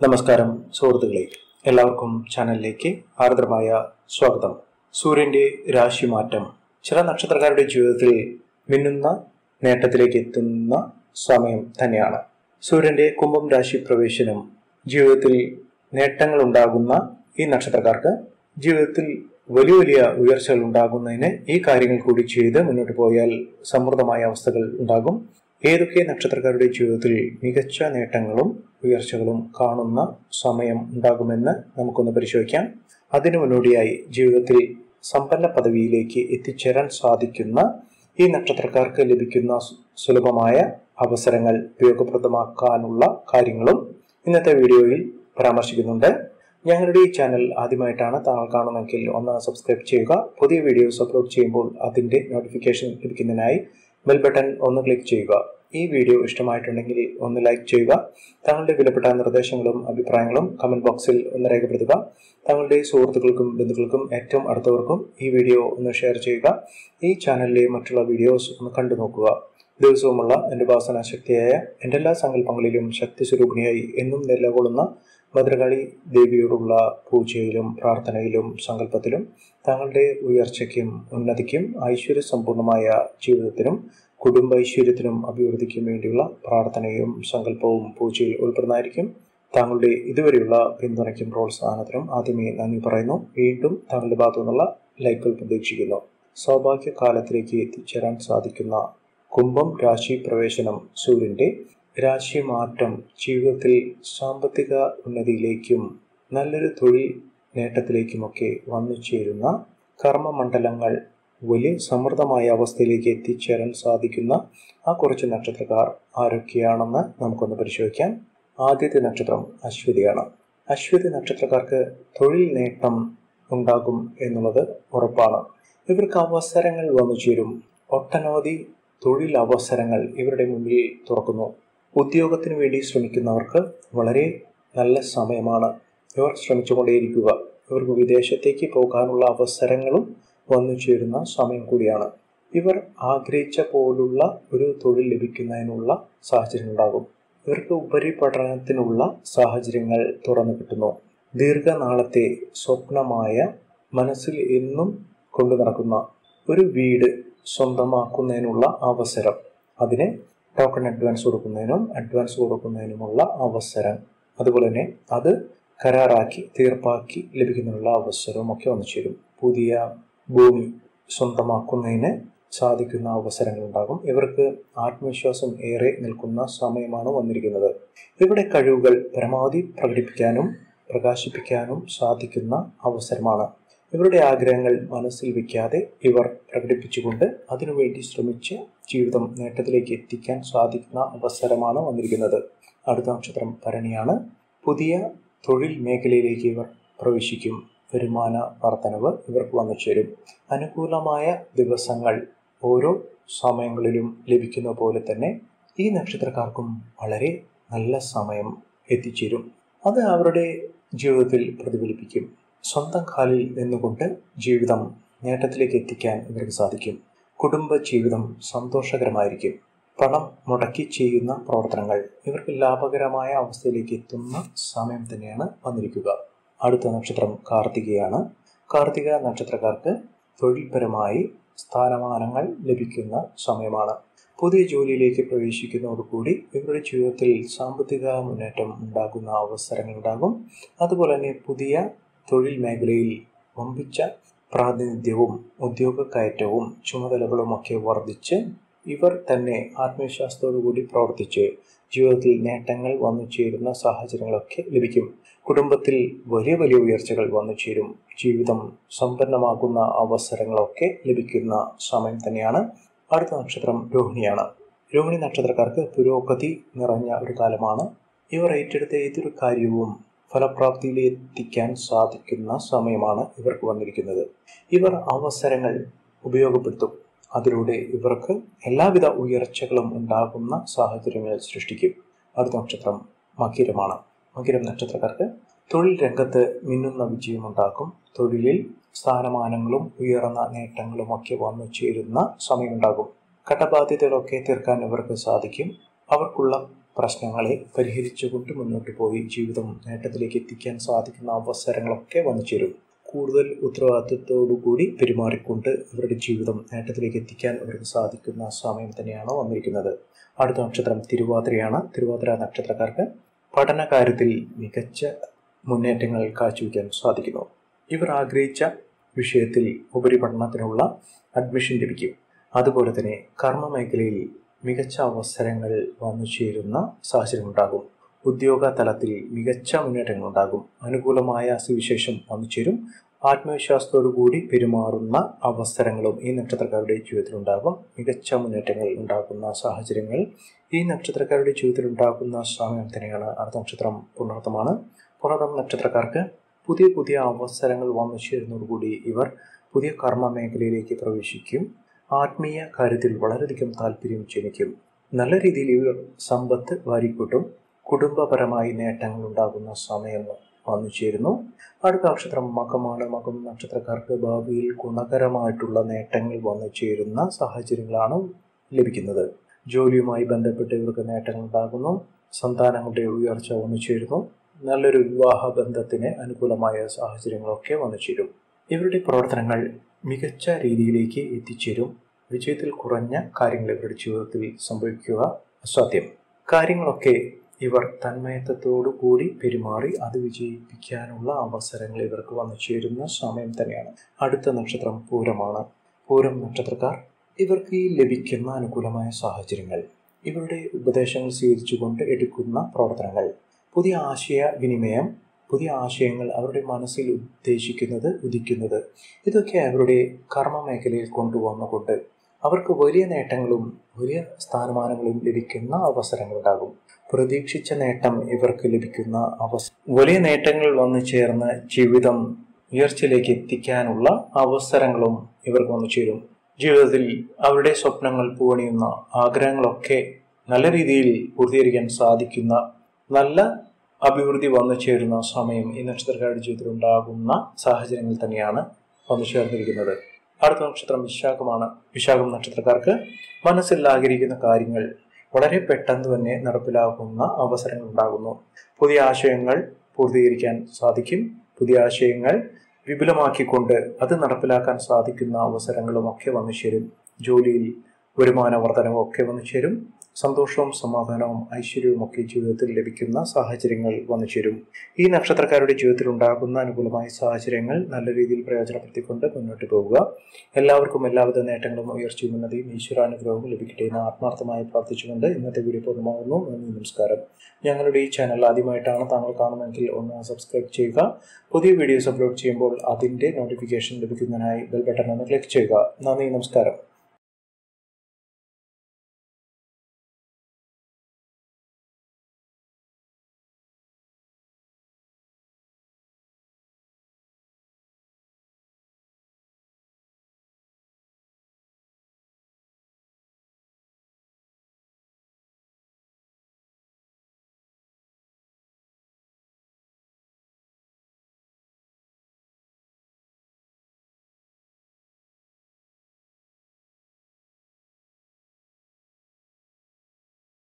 നമസ്കാരം സുഹൃത്തുക്കളെ. എല്ലാവർക്കും ചാനലിലേക്ക് ആർദ്രമായ സ്വാഗതം. സൂര്യന്റെ രാശിമാറ്റം. ചില നക്ഷത്രക്കാരുടെ ജീവിതത്തിൽ മിന്നുന്ന നേട്ടത്തിലേക്ക് എത്തുന്ന സമയം തന്നെയാണ്. സൂര്യന്റെ കുംഭം രാശി പ്രവേശനം. ജീവിതത്തിൽ നേട്ടങ്ങൾ ഉണ്ടാകുന്ന ഈ നക്ഷത്രക്കാർക്ക് ജീവിതത്തിൽ വലിയ വലിയ ഉയർച്ചകൾ ഉണ്ടാകുന്നതിന് ഈ കാര്യങ്ങൾ കൂടി ചെയ്ത് മുന്നോട്ട് പോയാൽ സമൃദ്ധമായ അവസ്ഥകൾ ഉണ്ടാകും. ഏതൊക്കെ നക്ഷത്രക്കാരുടെ ജീവിതത്തിൽ മികച്ച നേട്ടങ്ങളും ഉയർച്ചകളും കാണുന്ന സമയം ഉണ്ടാകുമെന്ന് നമുക്കൊന്ന് പരിശോധിക്കാം. അതിനു മുന്നോടിയായി ജീവിതത്തിൽ സമ്പന്ന പദവിയിലേക്ക് എത്തിച്ചേരാൻ സാധിക്കുന്ന ഈ നക്ഷത്രക്കാർക്ക് ലഭിക്കുന്ന സുലഭമായ അവസരങ്ങൾ ഉപയോഗപ്രദമാക്കാനുള്ള കാര്യങ്ങളും ഇന്നത്തെ വീഡിയോയിൽ പരാമർശിക്കുന്നുണ്ട്. ഞങ്ങളുടെ ഈ ചാനൽ ആദ്യമായിട്ടാണ് താങ്കൾ കാണുന്നതെങ്കിൽ ഒന്ന് സബ്സ്ക്രൈബ് ചെയ്യുക. പുതിയ വീഡിയോസ് അപ്ലോഡ് ചെയ്യുമ്പോൾ അതിന്റെ നോട്ടിഫിക്കേഷൻ ലഭിക്കുന്നതിനായി ബെൽ ബട്ടൺ ഒന്ന് ക്ലിക്ക് ചെയ്യുക. ഈ വീഡിയോ ഇഷ്ടമായിട്ടുണ്ടെങ്കിൽ ഒന്ന് ലൈക്ക് ചെയ്യുക. താങ്കളുടെ വിലപ്പെട്ട നിർദ്ദേശങ്ങളും അഭിപ്രായങ്ങളും കമന്റ് ബോക്സിൽ ഒന്ന് രേഖപ്പെടുത്തുക. താങ്കളുടെ സുഹൃത്തുക്കൾക്കും ബന്ധുക്കൾക്കും ഏറ്റവും അടുത്തവർക്കും ഈ വീഡിയോ ഒന്ന് ഷെയർ ചെയ്യുക. ഈ ചാനലിലെ മറ്റുള്ള വീഡിയോസ് ഒന്ന് കണ്ടു നോക്കുക. ദിവസവുമുള്ള എന്റെ ഉപാസന ശക്തിയായ എന്റെ എല്ലാ സങ്കല്പങ്ങളിലും ശക്തി സ്വരൂപിണിയായി എന്നും നിലകൊള്ളുന്ന ഭദ്രകാളി ദേവിയോടുള്ള പൂജയിലും പ്രാർത്ഥനയിലും സങ്കല്പത്തിലും താങ്കളുടെ ഉയർച്ചയ്ക്കും ഉന്നതിക്കും ഐശ്വര്യ സമ്പൂർണമായ ജീവിതത്തിനും കുടുംബ ഐശ്വര്യത്തിനും അഭിവൃദ്ധിക്കും വേണ്ടിയുള്ള പ്രാർത്ഥനയും സങ്കല്പവും പൂജയിൽ ഉൾപ്പെടുന്നതായിരിക്കും. താങ്കളുടെ ഇതുവരെയുള്ള പിന്തുണയ്ക്കും പ്രോത്സാഹനത്തിനും ആദ്യമേ നന്ദി പറയുന്നു. വീണ്ടും താങ്കളുടെ ഭാഗത്തു നിന്നുള്ള ലൈക്കുകൾ പ്രതീക്ഷിക്കുന്നു. സൗഭാഗ്യ കാലത്തിലേക്ക് എത്തിച്ചേരാൻ സാധിക്കുന്ന കുംഭം രാശി പ്രവേശനം സൂര്യന്റെ രാശി മാറ്റം ജീവിതത്തിൽ സാമ്പത്തിക ഉന്നതിയിലേക്കും നല്ലൊരു തൊഴിൽ നേട്ടത്തിലേക്കുമൊക്കെ വന്നു ചേരുന്ന കർമ്മമണ്ഡലങ്ങൾ വലിയ സമൃദ്ധമായ അവസ്ഥയിലേക്ക് എത്തിച്ചേരാൻ സാധിക്കുന്ന ആ കുറച്ച് നക്ഷത്രക്കാർ ആരൊക്കെയാണെന്ന് നമുക്കൊന്ന് പരിശോധിക്കാം. ആദ്യത്തെ നക്ഷത്രം അശ്വതിയാണ്. അശ്വതി നക്ഷത്രക്കാർക്ക് തൊഴിൽ നേട്ടം ഉണ്ടാകും എന്നുള്ളത് ഉറപ്പാണ്. ഇവർക്ക് അവസരങ്ങൾ വന്നു ചേരും. ഒട്ടനവധി തൊഴിൽ അവസരങ്ങൾ ഇവരുടെ മുന്നിൽ തുറക്കുന്നു. ഉദ്യോഗത്തിന് വേണ്ടി ശ്രമിക്കുന്നവർക്ക് വളരെ നല്ല സമയമാണ്. ഇവർ ശ്രമിച്ചുകൊണ്ടേയിരിക്കുക. ഇവർക്ക് വിദേശത്തേക്ക് പോകാനുള്ള അവസരങ്ങളും വന്നു ചേരുന്ന സമയം കൂടിയാണ്. ഇവർ ആഗ്രഹിച്ച പോലുള്ള ഒരു തൊഴിൽ ലഭിക്കുന്നതിനുള്ള സാഹചര്യം ഉണ്ടാകും ഇവർക്ക് ഉപരിപഠനത്തിനുള്ള സാഹചര്യങ്ങൾ തുറന്നു കിട്ടുന്നു. ദീർഘനാളത്തെ സ്വപ്നമായ മനസ്സിൽ എന്നും കൊണ്ടു നടക്കുന്ന ഒരു വീട് സ്വന്തമാക്കുന്നതിനുള്ള അവസരം. അതിന് ടോക്കൺ അഡ്വാൻസ് കൊടുക്കുന്നതിനും അഡ്വാൻസ് കൊടുക്കുന്നതിനുമുള്ള അവസരം. അതുപോലെ തന്നെ അത് കരാറാക്കി തീർപ്പാക്കി ലഭിക്കുന്നതിനുള്ള അവസരവും ഒക്കെ വന്നു ചേരും പുതിയ ഭൂമി സ്വന്തമാക്കുന്നതിന് സാധിക്കുന്ന അവസരങ്ങൾ ഉണ്ടാകും ഇവർക്ക് ആത്മവിശ്വാസം ഏറെ നിൽക്കുന്ന സമയമാണ് വന്നിരിക്കുന്നത്. ഇവിടെ കഴിവുകൾ പരമാവധി പ്രകടിപ്പിക്കാനും പ്രകാശിപ്പിക്കാനും സാധിക്കുന്ന അവസരമാണ്. ഇവരുടെ ആഗ്രഹങ്ങൾ മനസ്സിൽ വയ്ക്കാതെ ഇവർ പ്രകടിപ്പിച്ചുകൊണ്ട് അതിനുവേണ്ടി ശ്രമിച്ച് ജീവിതം നേട്ടത്തിലേക്ക് എത്തിക്കാൻ സാധിക്കുന്ന അവസരമാണ് വന്നിരിക്കുന്നത്. അടുത്ത നക്ഷത്രം ഭരണിയാണ്. പുതിയ തൊഴിൽ മേഖലയിലേക്ക് ഇവർ പ്രവേശിക്കും. വരുമാന വർധനവ് ഇവർക്ക് വന്നു ചേരും. അനുകൂലമായ ദിവസങ്ങൾ ഓരോ സമയങ്ങളിലും ലഭിക്കുന്ന പോലെ തന്നെ ഈ നക്ഷത്രക്കാർക്കും വളരെ നല്ല സമയം എത്തിച്ചേരും. അത് അവരുടെ ജീവിതത്തിൽ പ്രതിഫലിപ്പിക്കും. സ്വന്തം കാലിൽ നിന്നുകൊണ്ട് ജീവിതം നേട്ടത്തിലേക്ക് എത്തിക്കാൻ ഇവർക്ക് സാധിക്കും. കുടുംബ ജീവിതം സന്തോഷകരമായിരിക്കും. പണം മുടക്കി ചെയ്യുന്ന പ്രവർത്തനങ്ങൾ ഇവർക്ക് ലാഭകരമായ അവസ്ഥയിലേക്ക് എത്തുന്ന സമയം തന്നെയാണ് വന്നിരിക്കുക. അടുത്ത നക്ഷത്രം കാർത്തികയാണ്. കാർത്തിക നക്ഷത്രക്കാർക്ക് തൊഴിൽപരമായി സ്ഥാനമാനങ്ങൾ ലഭിക്കുന്ന സമയമാണ്. പുതിയ ജോലിയിലേക്ക് പ്രവേശിക്കുന്നതോടുകൂടി ഇവരുടെ ജീവിതത്തിൽ സാമ്പത്തിക മുന്നേറ്റം ഉണ്ടാകുന്ന അവസരങ്ങൾ ഉണ്ടാകും അതുപോലെ തന്നെ പുതിയ തൊഴിൽ മേഖലയിൽ വമ്പിച്ച പ്രാതിനിധ്യവും ഉദ്യോഗ കയറ്റവും ചുമതലകളുമൊക്കെ വർദ്ധിച്ച് ഇവർ തന്നെ ആത്മവിശ്വാസത്തോടുകൂടി പ്രവർത്തിച്ച് ജീവിതത്തിൽ നേട്ടങ്ങൾ വന്നു ചേരുന്ന സാഹചര്യങ്ങളൊക്കെ ലഭിക്കും. കുടുംബത്തിൽ വലിയ വലിയ ഉയർച്ചകൾ വന്നു ചേരും. ജീവിതം സമ്പന്നമാകുന്ന അവസരങ്ങളൊക്കെ ലഭിക്കുന്ന സമയം തന്നെയാണ്. അടുത്ത നക്ഷത്രം രോഹിണിയാണ്. രോഹിണി നക്ഷത്രക്കാർക്ക് പുരോഗതി നിറഞ്ഞ ഒരു കാലമാണ്. ഇവർ ഏറ്റെടുത്ത ഏതൊരു കാര്യവും ഫലപ്രാപ്തിയിലെത്തിക്കാൻ സാധിക്കുന്ന സമയമാണ് ഇവർക്ക് വന്നിരിക്കുന്നത്. ഇവർ അവസരങ്ങൾ ഉപയോഗപ്പെടുത്തും. അതിലൂടെ ഇവർക്ക് എല്ലാവിധ ഉയർച്ചകളും ഉണ്ടാകുന്ന സാഹചര്യങ്ങൾ സൃഷ്ടിക്കും. അടുത്ത നക്ഷത്രം മകിരമാണ്. മകിരം നക്ഷത്രക്കാർക്ക് തൊഴിൽ രംഗത്ത് മിന്നുന്ന വിജയമുണ്ടാക്കും. തൊഴിലിൽ സ്ഥാനമാനങ്ങളും ഉയർന്ന നേട്ടങ്ങളും ഒക്കെ വന്നു ചേരുന്ന സമയമുണ്ടാകും. കടബാധ്യതകളൊക്കെ തീർക്കാൻ ഇവർക്ക് സാധിക്കും. അവർക്കുള്ള പ്രശ്നങ്ങളെ പരിഹരിച്ചുകൊണ്ട് മുന്നോട്ട് പോയി ജീവിതം നേട്ടത്തിലേക്ക് എത്തിക്കാൻ സാധിക്കുന്ന അവസരങ്ങളൊക്കെ വന്നു ചേരും കൂടുതൽ ഉത്തരവാദിത്വത്തോടുകൂടി പെരുമാറിക്കൊണ്ട് അവരുടെ ജീവിതം നേട്ടത്തിലേക്ക് എത്തിക്കാൻ അവർക്ക് സാധിക്കുന്ന സമയം തന്നെയാണ് വന്നിരിക്കുന്നത്. അടുത്ത നക്ഷത്രം തിരുവാതിരയാണ്. തിരുവാതിര നക്ഷത്രക്കാർക്ക് പഠന കാര്യത്തിൽ മികച്ച മുന്നേറ്റങ്ങൾ കാഴ്ചവെക്കാൻ സാധിക്കുന്നു. ഇവർ ആഗ്രഹിച്ച വിഷയത്തിൽ ഉപരിപഠനത്തിനുള്ള അഡ്മിഷൻ ലഭിക്കും. അതുപോലെ തന്നെ കർമ്മ മേഖലയിൽ മികച്ച അവസരങ്ങൾ വന്നു ചേരുന്ന സാഹചര്യം ഉണ്ടാകും ഉദ്യോഗ തലത്തിൽ മികച്ച മുന്നേറ്റങ്ങൾ ഉണ്ടാകും അനുകൂലമായ സുവിശേഷം വന്നു ചേരും. ആത്മവിശ്വാസത്തോടു കൂടി പെരുമാറുന്ന അവസരങ്ങളും ഈ നക്ഷത്രക്കാരുടെ ജീവിതത്തിൽ ഉണ്ടാകും മികച്ച മുന്നേറ്റങ്ങൾ ഉണ്ടാക്കുന്ന സാഹചര്യങ്ങൾ ഈ നക്ഷത്രക്കാരുടെ ജീവിതത്തിൽ ഉണ്ടാക്കുന്ന സമയം തന്നെയാണ്. അടുത്ത നക്ഷത്രം പുണർത്തമാണ്. പുണർത്തം നക്ഷത്രക്കാർക്ക് പുതിയ പുതിയ അവസരങ്ങൾ വന്നു ചേരുന്നതോടുകൂടി ഇവർ പുതിയ കർമ്മ മേഖലയിലേക്ക് പ്രവേശിക്കും. ആത്മീയ കാര്യത്തിൽ വളരെയധികം താല്പര്യം ജനിക്കും. നല്ല രീതിയിൽ ഇവർ സമ്പത്ത് വാരിക്കൂട്ടും. കുടുംബപരമായി നേട്ടങ്ങൾ ഉണ്ടാകുന്ന സമയം വന്നു ചേരുന്നു. അടുത്ത നക്ഷത്രം മകമാണ്. മകം നക്ഷത്രക്കാർക്ക് ഭാവിയിൽ ഗുണകരമായിട്ടുള്ള നേട്ടങ്ങൾ വന്നു ചേരുന്ന സാഹചര്യങ്ങളാണ് ലഭിക്കുന്നത്. ജോലിയുമായി ബന്ധപ്പെട്ട് ഇവർക്ക് നേട്ടങ്ങൾ ഉണ്ടാകുന്നു സന്താനങ്ങളുടെ ഉയർച്ച വന്നു ചേരുന്നു. നല്ലൊരു വിവാഹ ബന്ധത്തിന് അനുകൂലമായ സാഹചര്യങ്ങളൊക്കെ വന്നു ചേരും. ഇവരുടെ പ്രവർത്തനങ്ങൾ മികച്ച രീതിയിലേക്ക് എത്തിച്ചേരും. വിജയത്തിൽ കുറഞ്ഞ കാര്യങ്ങൾ ഇവരുടെ ജീവിതത്തിൽ സംഭവിക്കുക അസാധ്യം. കാര്യങ്ങളൊക്കെ ഇവർ തന്മയത്വത്തോടു കൂടി പെരുമാറി അത് വിജയിപ്പിക്കാനുള്ള അവസരങ്ങൾ ഇവർക്ക് വന്നു ചേരുന്ന സമയം തന്നെയാണ്. അടുത്ത നക്ഷത്രം പൂരമാണ്. പൂരം നക്ഷത്രക്കാർ ഇവർക്ക് ഈ ലഭിക്കുന്ന അനുകൂലമായ സാഹചര്യങ്ങൾ ഇവരുടെ ഉപദേശങ്ങൾ സ്വീകരിച്ചുകൊണ്ട് എടുക്കുന്ന പ്രവർത്തനങ്ങൾ പുതിയ ആശയ വിനിമയം പുതിയ ആശയങ്ങൾ അവരുടെ മനസ്സിൽ ഉദ്ദേശിക്കുന്നത് ഉദിക്കുന്നത്. ഇതൊക്കെ അവരുടെ കർമ്മ മേഖലയിൽ കൊണ്ടുവന്നുകൊണ്ട് അവർക്ക് വലിയ നേട്ടങ്ങളും വലിയ സ്ഥാനമാനങ്ങളും ലഭിക്കുന്ന അവസരങ്ങൾ ഉണ്ടാകും പ്രതീക്ഷിച്ച നേട്ടം ഇവർക്ക് ലഭിക്കുന്ന അവസ വലിയ നേട്ടങ്ങൾ വന്നു ചേർന്ന് ജീവിതം ഉയർച്ചയിലേക്ക് എത്തിക്കാനുള്ള അവസരങ്ങളും ഇവർക്ക് വന്നു ചേരും. ജീവിതത്തിൽ അവരുടെ സ്വപ്നങ്ങൾ പൂവണിയുന്ന ആഗ്രഹങ്ങളൊക്കെ നല്ല രീതിയിൽ പൂർത്തീകരിക്കാൻ സാധിക്കുന്ന നല്ല അഭിവൃദ്ധി വന്നു ചേരുന്ന സമയം ഈ നക്ഷത്രക്കാരുടെ ജീവിതത്തിൽ ഉണ്ടാകുന്ന സാഹചര്യങ്ങൾ തന്നെയാണ് വന്നു ചേർന്നിരിക്കുന്നത്. അടുത്ത നക്ഷത്രം വിശാഖമാണ്. വിശാഖം നക്ഷത്രക്കാർക്ക് മനസ്സിൽ ആഗ്രഹിക്കുന്ന കാര്യങ്ങൾ വളരെ പെട്ടെന്ന് തന്നെ നടപ്പിലാക്കുന്ന അവസരങ്ങൾ ഉണ്ടാകുന്നു. പുതിയ ആശയങ്ങൾ പൂർത്തീകരിക്കാൻ സാധിക്കും. പുതിയ ആശയങ്ങൾ വിപുലമാക്കിക്കൊണ്ട് അത് നടപ്പിലാക്കാൻ സാധിക്കുന്ന അവസരങ്ങളും ഒക്കെ വന്നു ചേരും. ജോലിയിൽ വരുമാന വർധനവും ഒക്കെ വന്നു ചേരും. സന്തോഷവും സമാധാനവും ഐശ്വര്യവും ഒക്കെ ജീവിതത്തിൽ ലഭിക്കുന്ന സാഹചര്യങ്ങൾ വന്നു ചേരും. ഈ നക്ഷത്രക്കാരുടെ ജീവിതത്തിൽ ഉണ്ടാകുന്ന അനുകൂലമായ സാഹചര്യങ്ങൾ നല്ല രീതിയിൽ പ്രയോജനപ്പെടുത്തിക്കൊണ്ട് മുന്നോട്ട് പോവുക. എല്ലാവർക്കും എല്ലാവിധ നേട്ടങ്ങളും ഉയർച്ചയും ഉന്നതിയും ഈശ്വരാനുഗ്രഹവും ലഭിക്കട്ടെ എന്ന് ആത്മാർത്ഥമായി പ്രാർത്ഥിച്ചുകൊണ്ട് ഇന്നത്തെ വീഡിയോ പൂർണമാകുന്നു. നന്ദി നമസ്കാരം. ഞങ്ങളുടെ ഈ ചാനൽ ആദ്യമായിട്ടാണ് താങ്കൾ കാണുന്നതെങ്കിൽ ഒന്ന് സബ്സ്ക്രൈബ് ചെയ്യുക. പുതിയ വീഡിയോസ് അപ്ലോഡ് ചെയ്യുമ്പോൾ അതിന്റെ നോട്ടിഫിക്കേഷൻ ലഭിക്കുന്നതിനായി ബെൽ ബട്ടൺ ഒന്ന് ക്ലിക്ക് ചെയ്യുക. നന്ദി നമസ്കാരം.